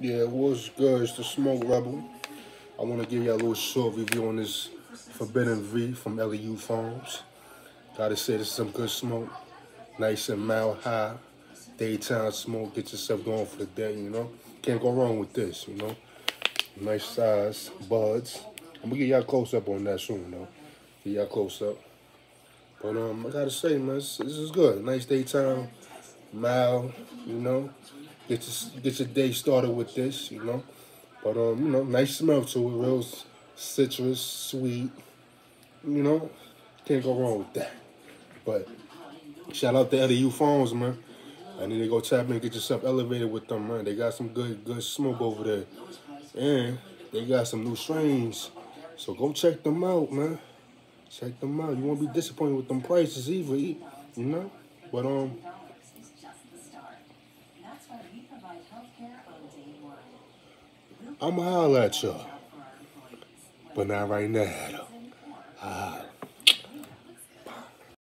Yeah, what's good? It's the Smoke Rebel. I want to give you a little short review on this Forbidden V from Elli Hou Farms. Gotta say, this is some good smoke. Nice and mild high. Daytime smoke. Get yourself going for the day, you know? Can't go wrong with this, you know? Nice size buds. I'm gonna get y'all close up on that soon, though. Get y'all close up. But um, I gotta say, man, this, this is good. Nice daytime, mild, you know? Get your, get your day started with this, you know. But um, you know, nice smell to it, real citrus, sweet. You know, can't go wrong with that. But shout out to Elli Hou Farms, man. I need to go tap in and get yourself elevated with them, man. They got some good good smoke over there. And they got some new strains. So go check them out, man. Check them out. You won't be disappointed with them prices either, you know? But um I'ma holler at y'all. But not right now. Ah.